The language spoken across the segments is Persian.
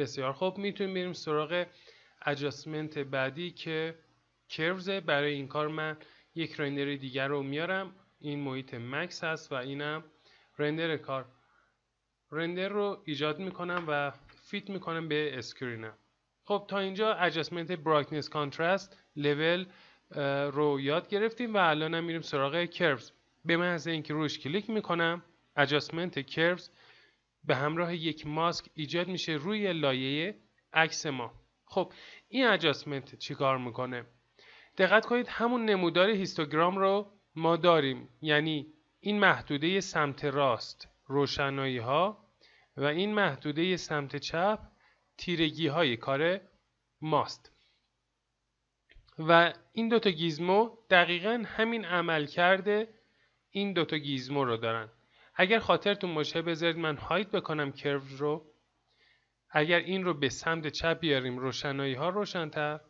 بسیار خوب می‌تونیم بریم سراغ adjustment بعدی که curves ه برای این کار من یک رندر دیگر رو میارم. این محیط Max هست و اینم رندر کار. رندر رو ایجاد می‌کنم و fit می‌کنم به screen م خب تا اینجا adjustment brightness contrast level رو یاد گرفتیم و الان هم میریم سراغ curves به محض اینکه روش کلیک می‌کنم اجاسمنت کرفز به همراه یک ماسک ایجاد میشه روی لایه عکس ما. خب این اجاسمنت چیکار می‌کنه؟ دقت کنید همون نمودار هیستوگرام رو ما داریم. یعنی این محدوده سمت راست روشنایی ها و این محدوده سمت چپ تیرگی های کار ماست. و این دوتا گیزمو دقیقا همین عمل کرده این دوتا گیزمو رو دارن. اگر خاطرتون باشه بذارید من هایت بکنم کرو رو. اگر این رو به سمت چپ بیاریم روشنایی ها روشنتر.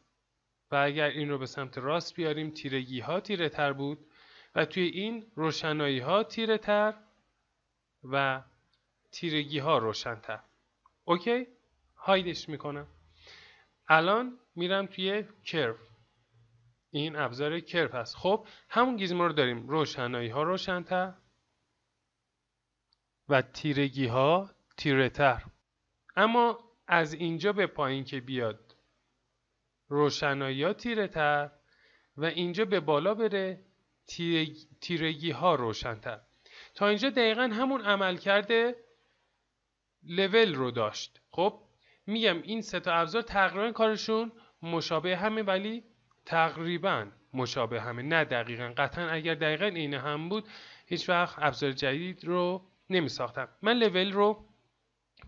و اگر این رو به سمت راست بیاریم تیرگی ها تیره تر بود. و توی این روشنایی ها تیره تر و تیرگی ها روشنتر. اوکی؟ هایدش می‌کنم. الان میرم توی کرو این ابزار کرف هست. خب همون گیزمو رو داریم. روشنایی ها روشنتر. و تیرگی ها تیره تر اما از اینجا به پایین که بیاد. روشنایی ها تیره تر و اینجا به بالا بره تیرگی ها روشنتر. تا اینجا دقیقا همون عمل کرده لول رو داشت. خب میگم این سه تا ابزار تقریبا کارشون مشابه همه ولی تقریبا مشابه همه. نه دقیقا قطعا اگر دقیقا این هم بود هیچ وقت ابزار جدید رو نمی ساختم من لول رو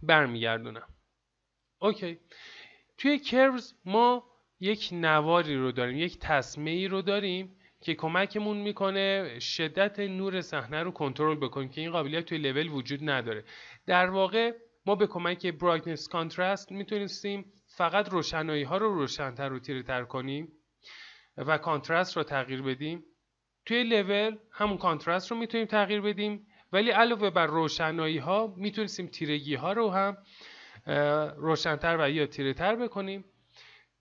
برمیگردونم. اوکی. توی کروز ما یک نواری رو داریم یک تصمه رو داریم که کمکمون می‌کنه شدت نور صحنه رو کنترل بکنیم که این قابلیت توی لول وجود نداره. در واقع ما به کمک brightness contrast می‌تونستیم فقط روشنایی ها رو روشنتر و تیره تر کنیم و contrast رو تغییر بدیم. توی لول همون contrast رو می‌تونیم تغییر بدیم. ولی علاوه بر روشنایی ها می‌تونستیم تیرگی ها رو هم روشنتر و یا تیره تر بکنیم.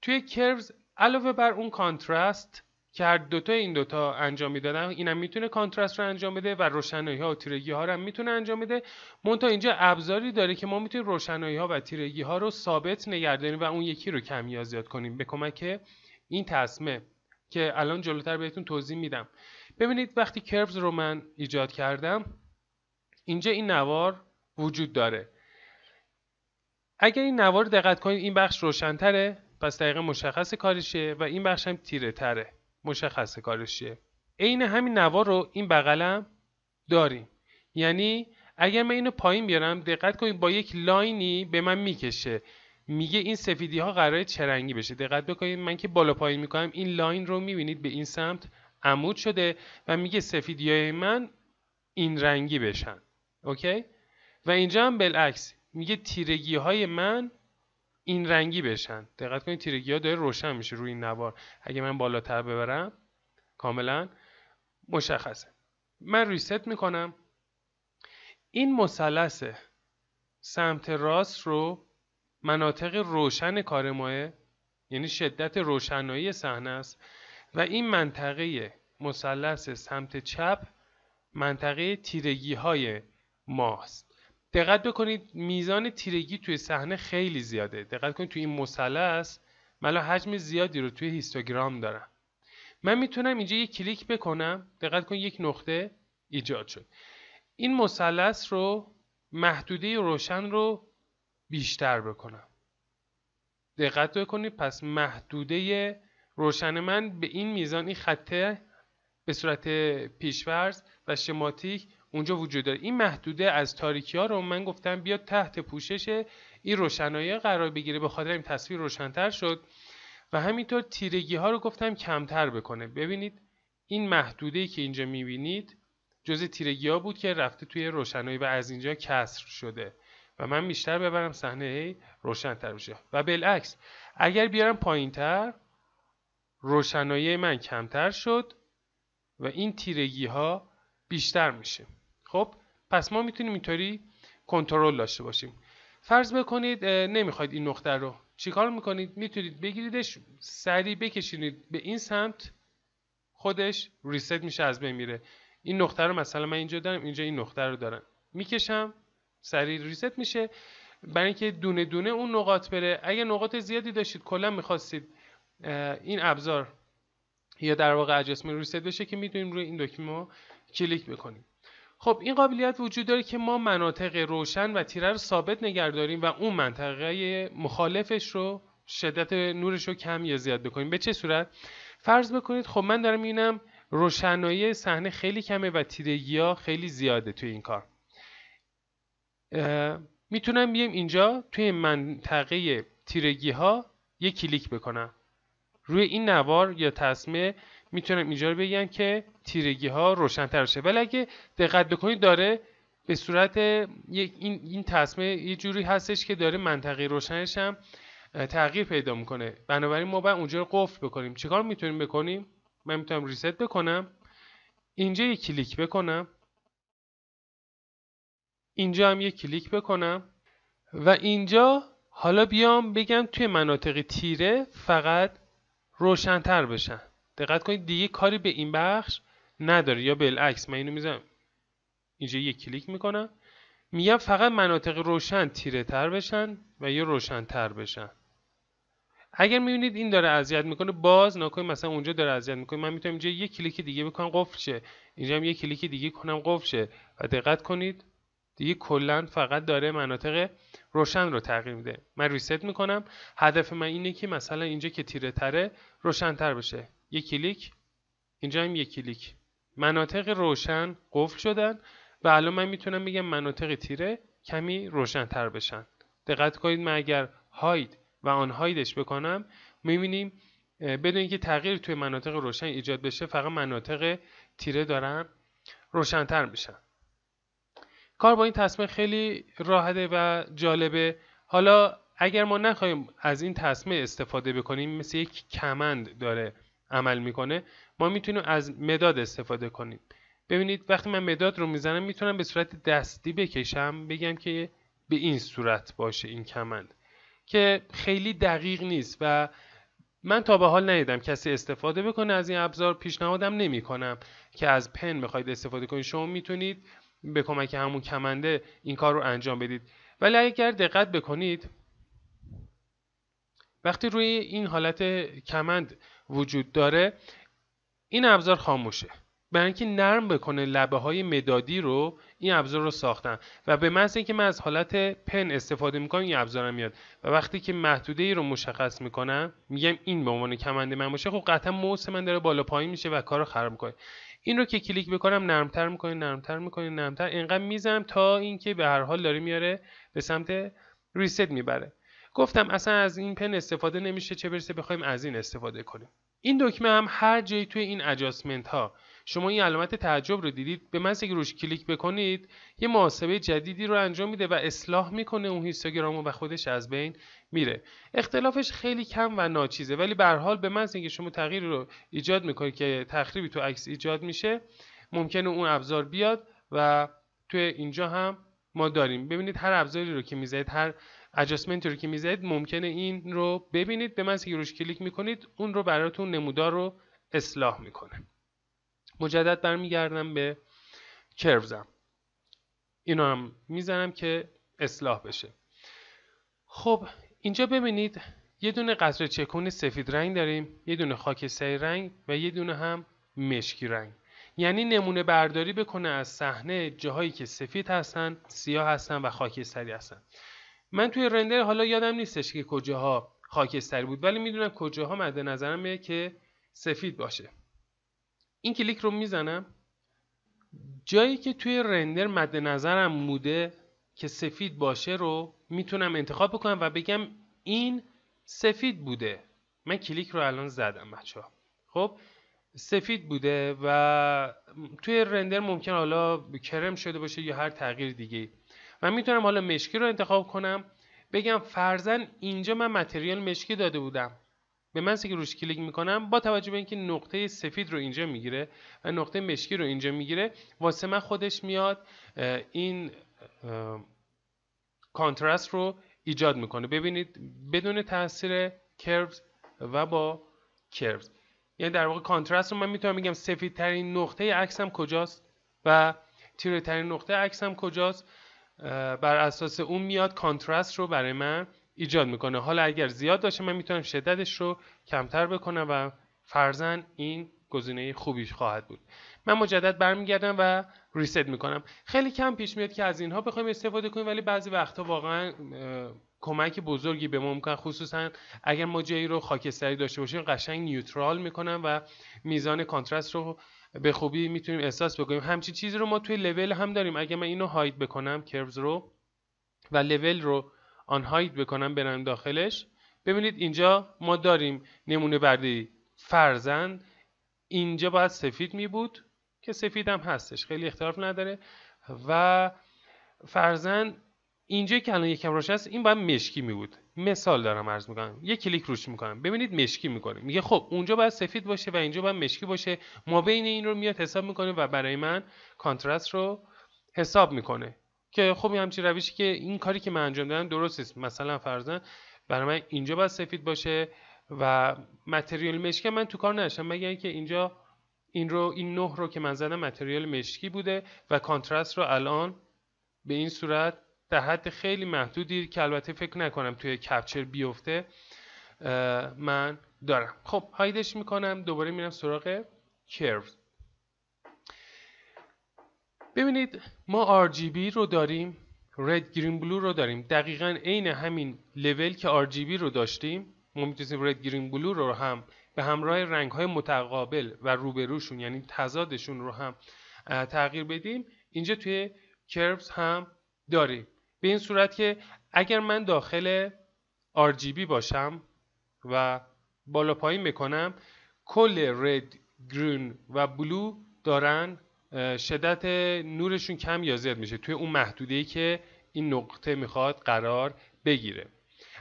توی curves علاوه بر اون contrast که هر دوتا این دوتا انجام می‌دادن. اینم می‌تونه contrast رو انجام بده و روشنایی ها و تیرگی ها رو هم می‌تونه انجام بده. مونتا اینجا ابزاری داره که ما می‌تونیم روشنایی ها و تیرگی ها رو ثابت نگه داریم و اون یکی رو کم یا زیاد کنیم. به کمک این تصمه که الان جلوتر بهتون توضیح میدم. ببینید وقتی کرفز رو من ایجاد کردم اینجا این نوار وجود داره. اگر این نوار دقت کنید این بخش روشنتره پس دقیقا مشخص کارشه و این بخش هم تیره تره مشخص کارشه عین همین نوار رو این بغلم داریم. یعنی اگر من اینو پایین بیارم دقت کنید با یک line ی به من می‌کشه. میگه این سفیدی ها قراره چه رنگی بشه. دقت بکنید من که بالا پایین می‌کنم این line رو می‌بینید به این سمت عمود شده و میگه سفیدی های من این رنگی بشن. okay؟ و اینجا هم بالعکس میگه تیرگی های من این رنگی بشن. دقت کنید تیرگی ها داره روشن میشه روی این نوار. اگه من بالاتر ببرم کاملا مشخصه. من ریست می‌کنم. این مثلث سمت راست رو مناطق روشن کار ماه یعنی شدت روشنایی صحنه است و این منطقه مثلث سمت چپ منطقه تیرگی های ماست. دقت بکنید میزان تیرگی توی صحنه خیلی زیاده. دقت کنید توی این مثلث من حجم زیادی رو توی هیستوگرام دارم. من می‌تونم اینجا یک کلیک بکنم. دقت کنید یک نقطه ایجاد شد. این مثلث رو محدوده روشن رو بیشتر بکنم. دقت بکنید پس محدوده روشن من به این میزان این خطه به صورت پیشورز و شماتیک اونجا وجود داره. این محدوده از تاریکی ها رو من گفتم بیاد تحت پوشش این روشنایی قرار بگیره. به خاطر این تصویر روشنتر شد. و همینطور تیرگی ها رو گفتم کمتر بکنه. ببینید این محدوده که اینجا می‌بینید جز تیرگی ها بود که رفته توی روشنایی و از اینجا کسر شده. و من بیشتر ببرم صحنه روشنتر بشه و بالعکس اگر بیارم پایینتر روشنایی من کمتر شد و این تیرگی ها بیشتر میشه. خب پس ما می‌تونیم اینطوری کنترل داشته باشیم. فرض بکنید نمی‌خواید این نقطه رو. چیکار می‌کنید؟ می‌تونید بگیریدش سریع بکشینید به این سمت خودش ریست میشه از بین میره. این نقطه رو مثلا من اینجا دارم اینجا این نقطه رو دارم. می‌کشم سریع ریست میشه. برای اینکه دونه دونه اون نقاط بره. اگه نقاط زیادی داشتید کلا می‌خواستید این ابزار یا در واقع اجاسمنت ریست بشه که می‌تونیم روی این دکمه کلیک بکنیم. خب این قابلیت وجود داره که ما مناطق روشن و تیره رو ثابت نگه داریم و اون منطقه مخالفش رو شدت نورش رو کم یا زیاد بکنیم. به چه صورت؟ فرض بکنید خب من دارم اینم روشنایی صحنه خیلی کمه و تیرگی ها خیلی زیاده توی این کار. می‌تونم بیام اینجا توی منطقه تیرگی ها یک کلیک بکنم. روی این نوار یا تسمه می‌تونم اینجا رو بگم که تیرگی ها روشنتر شه. ولی اگه دقت بکنید داره به صورت این این تسمه یه جوری هستش که داره منطقه روشنش هم تغییر پیدا می‌کنه. بنابراین ما باید اونجا رو قفل بکنیم. چیکار می‌تونیم بکنیم؟ من می‌تونم reset بکنم. اینجا یک کلیک بکنم. اینجا هم یک کلیک بکنم. و اینجا حالا بیام بگم توی مناطق تیره فقط روشنتر بشن. دقت کنید دیگه کاری به این بخش نداره. یا بالعکس من اینو می‌زنم اینجا یک کلیک می‌کنم. میگم فقط مناطق روشن تیره تر بشن و یا روشن تر بشن. اگر می‌بینید این داره اذیت می‌کنه باز نکنید مثلا اونجا داره اذیت می‌کنه. من می‌تونم اینجا یک کلیک دیگه بکنم قفل شه. اینجا هم یک کلیک دیگه کنم قفل شه. و دقت کنید دیگه کلا فقط داره مناطق روشن رو تغییر میده. من reset می‌کنم. هدف من اینه که مثلا اینجا که تیره تره روشن تر بشه. یک کلیک. اینجا هم یک کلیک. مناطق روشن قفل شدن و الان من می‌تونم بگم مناطق تیره کمی روشن تر بشن. دقت کنید من اگر hide و unhide ش بکنم می‌بینیم بدون اینکه تغییر توی مناطق روشن ایجاد بشه فقط مناطق تیره دارن روشنتر میشن. کار با این تصمیم خیلی راحته و جالبه. حالا اگر ما نخواهیم از این تصمیم استفاده بکنیم مثل یک کمند داره عمل می‌کنه ما می‌تونیم از مداد استفاده کنیم. ببینید وقتی من مداد رو می‌زنم می‌تونم به صورت دستی بکشم بگم که به این صورت باشه این کمند که خیلی دقیق نیست و من تا به حال ندیدم کسی استفاده بکنه از این ابزار. پیشنهادم نمی کنم که از پن می‌خواید استفاده کنید. شما می‌تونید به کمک همون کمنده این کار رو انجام بدید. ولی اگر دقت بکنید وقتی روی این حالت کمند وجود داره این ابزار خاموشه. برای اینکه نرم بکنه لبه های مدادی رو این ابزار رو ساختن. و به محض اینکه من از حالت pen استفاده می‌کنم این ابزارم میاد. و وقتی که محدوده ای رو مشخص می‌کنم میگم این به عنوان کمنده من باشه خب قطعا موس من داره بالا پایین میشه و کار رو خراب می‌کنه. این رو که کلیک بکنم نرمتر می‌کنه نرمتر می‌کنه نرمتر. اینقدر می‌زنم تا اینکه به هر حال داره میاره به سمت reset می‌بره. گفتم اصلا از این pen استفاده نمیشه چه برسه بخوایم از این استفاده کنیم. این دکمه هم هر جایی توی این adjustment ها شما این علامت تعجب رو دیدید؟ به محض اینکه روش کلیک بکنید یه محاسبه جدیدی رو انجام میده و اصلاح می‌کنه اون هیستوگرام و خودش از بین میره. اختلافش خیلی کم و ناچیزه ولی به حال به من که شما تغییر رو ایجاد می‌کنید که تخریبی تو عکس ایجاد میشه ممکنه اون ابزار بیاد و توی اینجا هم ما داریم. ببینید هر ابزاری رو که می‌زنید هر اجاسمنتی رو که می‌زنید ممکنه این رو ببینید به من که روش کلیک می‌کنید اون رو براتون نمودار رو اصلاح می‌کنه. مجدد برمیگردم به کروزم اینو هم می‌زنم که اصلاح بشه. خب اینجا ببینید یه دونه قطره چکون سفید رنگ داریم یه دونه خاکستری رنگ و یه دونه هم مشکی رنگ. یعنی نمونه برداری بکنه از صحنه جاهایی که سفید هستن سیاه هستن و خاکستری هستن. من توی رندر حالا یادم نیستش که کجاها خاکستری بود ولی می‌دونم کجاها مد نظرم که سفید باشه. این کلیک رو می‌زنم. جایی که توی رندر مد نظرم بوده که سفید باشه رو می‌تونم انتخاب بکنم و بگم این سفید بوده. من کلیک رو الان زدم بچه ها خب؟ سفید بوده و توی رندر ممکن حالا کرم شده باشه یا هر تغییر دیگه من می‌تونم حالا مشکی رو انتخاب کنم. بگم فرزن اینجا من متریال مشکی داده بودم. به من که روش کلیک می‌کنم. با توجه به اینکه نقطه سفید رو اینجا می‌گیره و نقطه مشکی رو اینجا می‌گیره واسه من خودش میاد این کانترست رو ایجاد می‌کنه. ببینید بدون تاثیر کروز و با کروز یعنی در واقع کانترست رو من می‌تونم بگم. سفید ترین نقطه عکسم کجاست و تیره ترین نقطه عکسم کجاست؟ بر اساس اون میاد کانترست رو برای من ایجاد می‌کنه. حالا اگر زیاد باشه من می‌تونم شدتش رو کمتر بکنم و فرزن این گزینه خوبیش خواهد بود. من مجدد برمیگردم و ریست می‌کنم. خیلی کم پیش میاد که از اینها بخوایم استفاده کنیم ولی بعضی وقتا واقعا کمک بزرگی به ما می‌کنن. خصوصا اگر ما جایی رو خاکستری داشته باشیم قشنگ نیوترال می‌کنن و میزان کانترست رو به خوبی می‌تونیم احساس بکنیم. همچین چیزی رو ما توی لول هم داریم. اگر من اینو هاید بکنم کرز رو و لول رو آن هاید بکنم برم داخلش. ببینید اینجا ما داریم نمونه بعدی فرزند. اینجا باید سفید می بود که سفید هم هستش. خیلی اختلاف نداره. و فرزن اینجا که الان یکم روش هست این باید مشکی می بود. مثال دارم عرض می‌کنم. یه کلیک روش می‌کنم. ببینید مشکی می‌کنه. میگه خب اونجا باید سفید باشه و اینجا باید مشکی باشه. ما بین این رو میاد حساب می‌کنه و برای من کانترست رو حساب می‌کنه. که خب همچین روشی که این کاری که من انجام دادم درست است مثلا فرزن برای من اینجا باید سفید باشه و متریال مشکی من تو کار نداشتم. مگر اینکه اینجا این رو این نه رو که من زدم متریال مشکی بوده و کانترست رو الان به این صورت در حد خیلی محدودی که البته فکر نکنم توی کپچر بیفته من دارم. خب هایدش می‌کنم دوباره میرم سراغ کرو. ببینید ما RGB رو داریم رد گرین بلو رو داریم. دقیقا عین همین لول که RGB رو داشتیم ما می‌تونیم رد گرین بلو رو هم به همراه رنگ های متقابل و روبروشون یعنی تضادشون رو هم تغییر بدیم. اینجا توی کربز هم داریم. به این صورت که اگر من داخل RGB باشم و بالا پایین بکنم کل رد گرین و بلو دارن شدت نورشون کم یا زیاد میشه توی اون محدوده ای که این نقطه می‌خواد قرار بگیره.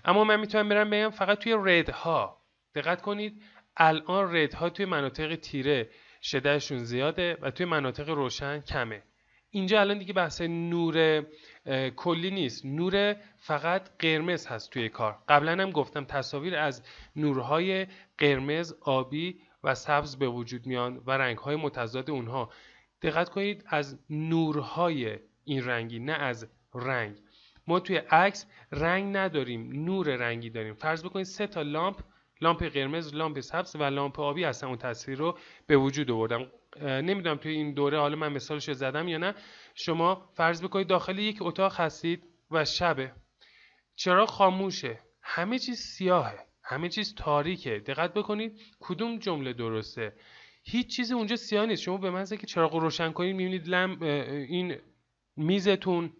اما من می‌تونم برم بگم فقط توی رد ها دقت کنید الان رد ها توی مناطق تیره شدتشون زیاده و توی مناطق روشن کمه. اینجا الان دیگه بحث نور کلی نیست. نور فقط قرمز هست توی کار. قبلا هم گفتم تصاویر از نورهای قرمز آبی و سبز به وجود میان و رنگهای متضاد اونها. دقت کنید از نورهای این رنگی نه از رنگ. ما توی عکس رنگ نداریم نور رنگی داریم. فرض بکنید سه تا لامپ لامپ قرمز لامپ سبز و لامپ آبی هستن اون تصویر رو به وجود آوردم نمی‌دونم توی این دوره حالا من مثالش رو زدم یا نه. شما فرض بکنید داخل یک اتاق هستید و شبه. چرا خاموشه. همه چیز سیاهه. همه چیز تاریکه. دقت بکنید کدوم جمله درسته. هیچ چیزی اونجا سیاه نیست. شما به منزه که چراغ روشن کنید می‌بینید لم این میزتون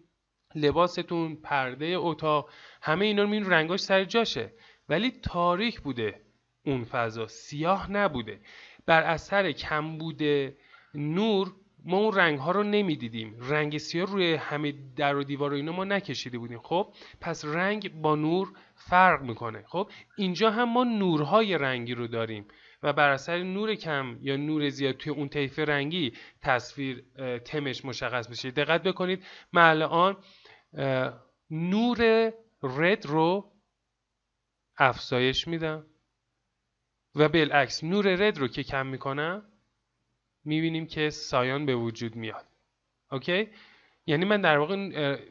لباستون پرده اتاق همه اینا رو می‌بینید رنگاش سر جاشه. ولی تاریک بوده اون فضا. سیاه نبوده. بر اثر کمبود نور ما اون رنگ ها رو نمی‌دیدیم. رنگ سیاه روی همه در و دیوار و اینا ما نکشیده بودیم. خب پس رنگ با نور فرق می‌کنه. خب اینجا هم ما نورهای رنگی رو داریم و بر اثر نور کم یا نور زیاد توی اون طیف رنگی تصویر تمش مشخص میشه. دقت بکنید من الان نور رد رو افزایش میدم و بالعکس نور red رو که کم می‌کنم می‌بینیم که cyan به وجود میاد. okay؟ یعنی من در واقع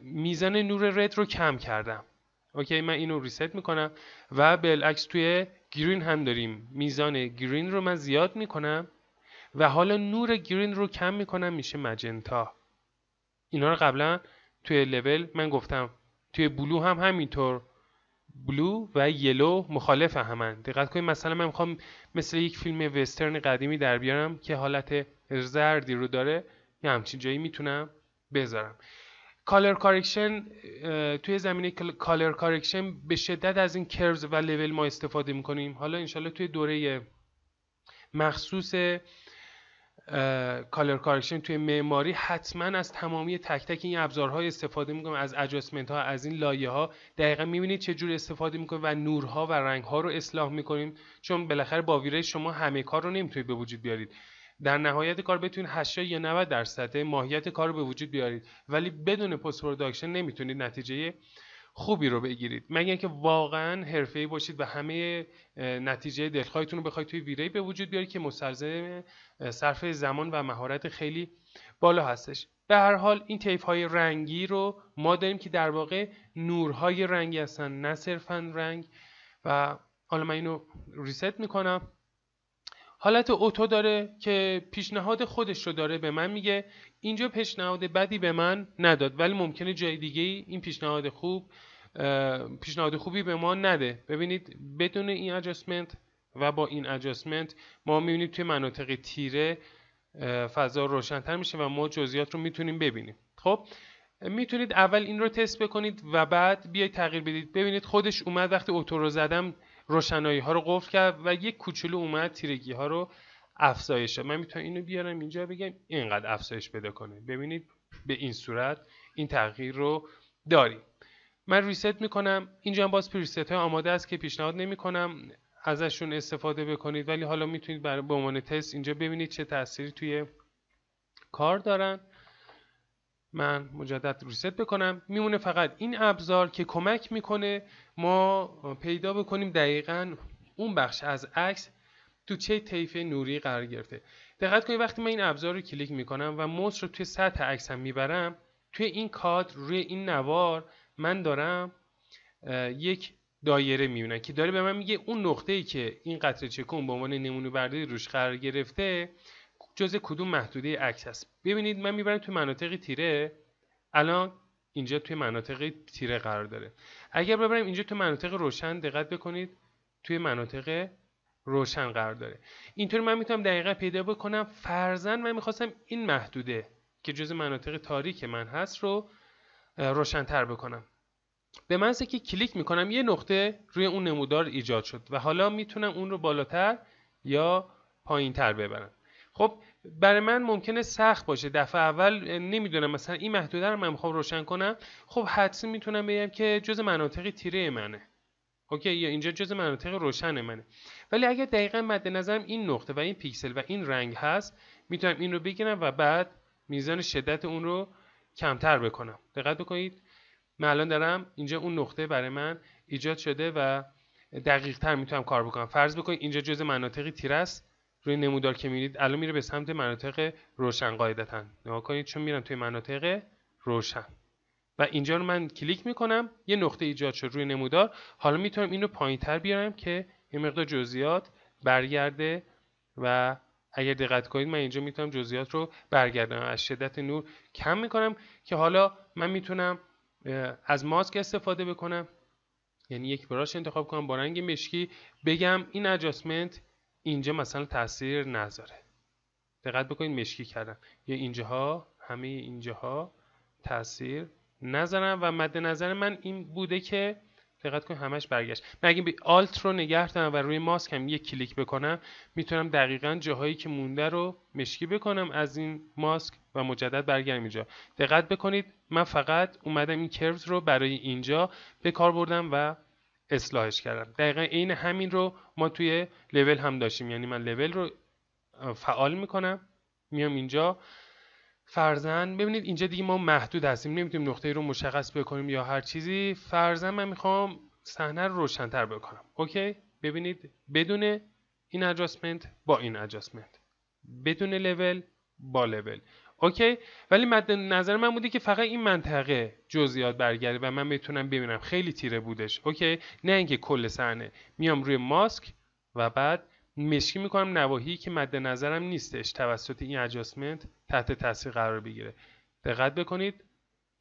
میزان نور red رو کم کردم. okay؟ من اینو reset می‌کنم و بالعکس توی green هم داریم. میزان green رو من زیاد می‌کنم و حالا نور green رو کم می‌کنم میشه magenta. اینا رو قبلا توی لول من گفتم. توی blue هم همینطور. blue و yellow مخالف همن دقت کنید مثلا من می‌خوام مثل یک فیلم وسترن قدیمی در بیارم که حالت زردی رو داره یا همچین جایی می‌تونم بذارم. color correction توی زمینه color correction به شدت از این curves و level ما استفاده می‌کنیم. حالا انشالله توی دوره مخصوص color correction توی معماری حتما از تمامی تک تک این ابزارهای استفاده می‌کنیم از adjustment ها از این لایه ها دقیقا می‌بینید چه جور استفاده می‌کنیم و نورها و رنگ ها رو اصلاح می‌کنیم چون بالاخره با V-Ray شما همه کار رو نمی‌تونید به وجود بیارید. در نهایت کار بتونید 80 یا 90 درصد ماهیت کار رو به وجود بیارید. ولی بدون post production نمی‌تونید نتیجه خوبی رو بگیرید. مگر اینکه واقعا حرفه‌ای باشید و همه نتیجه دلخواهتون رو بخواید توی V-Ray به وجود بیارید که مستلزم صرف زمان و مهارت خیلی بالا هستش. به هر حال این طیف های رنگی رو ما داریم که در واقع نورهای رنگی هستن نه صرفا رنگ. و حالا من اینو ریست می‌کنم. حالت اوتو داره که پیشنهاد خودش رو داره به من میگه اینجا پیشنهاد بدی به من نداد ولی ممکنه جای دیگه این پیشنهاد خوب پیشنهاد خوبی به ما نده. ببینید بدون این اجاسمنت و با این اجاسمنت ما می‌بینیم توی مناطق تیره فضا روشنتر میشه و ما جزئیات رو می‌تونیم ببینیم. خب می‌تونید اول این رو تست بکنید و بعد بیاید تغییر بدید. ببینید خودش اومد وقتی اوتو رو زدم روشنایی ها رو قفل کرد و یک کوچولو اومد تیرگی ها رو افزایش. من می‌تونم اینو بیارم اینجا بگم اینقدر افزایش بده کنه. ببینید به این صورت این تغییر رو داریم. من ریست می‌کنم. اینجا هم باز پریست های آماده است که پیشنهاد نمی‌کنم. ازشون استفاده بکنید. ولی حالا می‌تونید برای به عنوان تست اینجا ببینید چه تأثیری توی کار دارن. من مجدد ریست بکنم. میمونه فقط این ابزار که کمک می‌کنه ما پیدا بکنیم دقیقا اون بخش از عکس. تو چه طیف نوری قرار گرفته. دقت کنید وقتی من این ابزار رو کلیک می‌کنم و موس رو توی سطح عکسم می‌برم توی این کادر روی این نوار من دارم یک دایره می‌بینم که داره به من میگه اون نقطه ای که این قطره چکون به عنوان نمونه برداری روش قرار گرفته جزء کدوم محدوده عکس است. ببینید من می‌برم توی مناطق تیره الان اینجا توی مناطق تیره قرار داره. اگر ببرم اینجا توی مناطق روشن دقت بکنید توی مناطق روشن قرار داره. اینطور من می‌تونم دقیقا پیدا بکنم. فرزن من می‌خواستم این محدوده که جز مناطق تاریک من هست رو روشنتر بکنم. به من که کلیک می‌کنم یه نقطه روی اون نمودار ایجاد شد و حالا می‌تونم اون رو بالاتر یا پایینتر ببرم. خب برای من ممکنه سخت باشه. دفعه اول نمی‌دونم مثلا این محدوده رو من می‌خوام روشن کنم. خب حدسی می‌تونم بگم که جز مناطق تیره منه. اوکی یا اینجا جز مناطق روشن منه. ولی اگر دقیقا مد نظرم این نقطه و این پیکسل و این رنگ هست می‌تونم این رو بگیرم و بعد میزان شدت اون رو کمتر بکنم. دقت بکنید. من الان دارم اینجا اون نقطه برای من ایجاد شده و دقیق تر می‌تونم کار بکنم. فرض بکنید اینجا جز مناطق تیره است روی نمودار که میرید الان میره به سمت مناطق روشن قاعدتا. نگاه کنید چون میرم توی مناطق روشن. و اینجا رو من کلیک می‌کنم یه نقطه ایجاد شد روی نمودار. حالا می‌تونم اینو پایین تر بیارم که یه مقدار جزئیات برگرده و اگر دقت کنید من اینجا می‌تونم جزئیات رو برگردم از شدت نور کم می‌کنم که حالا من می‌تونم از ماسک استفاده بکنم. یعنی یک براش انتخاب کنم با رنگ مشکی. بگم این اجاسمنت اینجا مثلا تاثیر نذاره. دقت بکنید مشکی کردم. یا اینجاها همه اینجاها تاثیر نذارم و مد نظر من این بوده که دقت کنید همش برگشت. من اگه آلت رو نگه دارم و روی ماسک هم یک کلیک بکنم می‌تونم دقیقا جاهایی که مونده رو مشکی بکنم از این ماسک و مجدد برگردم اینجا. دقت بکنید من فقط اومدم این کروز رو برای اینجا به کار بردم و اصلاحش کردم. دقیقا عین همین رو ما توی لول هم داشتیم. یعنی من لول رو فعال می‌کنم میام اینجا. فرزن ببینید اینجا دیگه ما محدود هستیم نمی‌تونیم نقطه رو مشخص بکنیم یا هر چیزی. فرزن من می‌خوام صحنه رو روشنتر بکنم اوکی؟ ببینید بدون این اجاسمنت با این اجاسمنت بدون لول با لول اوکی؟ ولی مد نظر من بوده که فقط این منطقه جزئیات برگرده و من بتونم ببینم خیلی تیره بودش okay؟ نه اینکه کل صحنه میام روی ماسک و بعد مشکی می‌کنم نواحی که مد نظرم نیستش. توسط این adjustment تحت تاثیر قرار بگیره. دقت بکنید.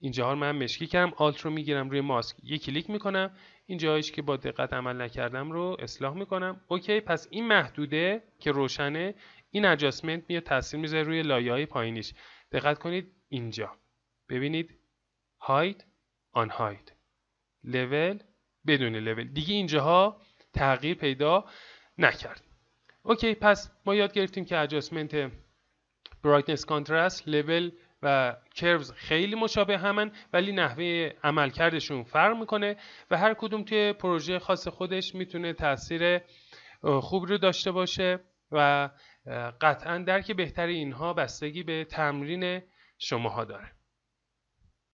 اینجاها من مشکی کردم. Alt رو می‌گیرم روی ماسک. یک کلیک می‌کنم. این جاهایش که با دقت عمل نکردم رو اصلاح می‌کنم. okay پس این محدوده که روشنه. این adjustment میاد تاثیر می‌ذاره روی لایه های پایینیش. دقت کنید. اینجا. ببینید. hide unhide level بدون level دیگه اینجاها تغییر پیدا نکرد. okay پس ما یاد گرفتیم که adjustment brightness contrast level و curves خیلی مشابه همن ولی نحوه عملکردشون فرق می‌کنه و هر کدوم توی پروژه خاص خودش می‌تونه تاثیر خوب رو داشته باشه و قطعا درک بهتری اینها بستگی به تمرین شماها داره.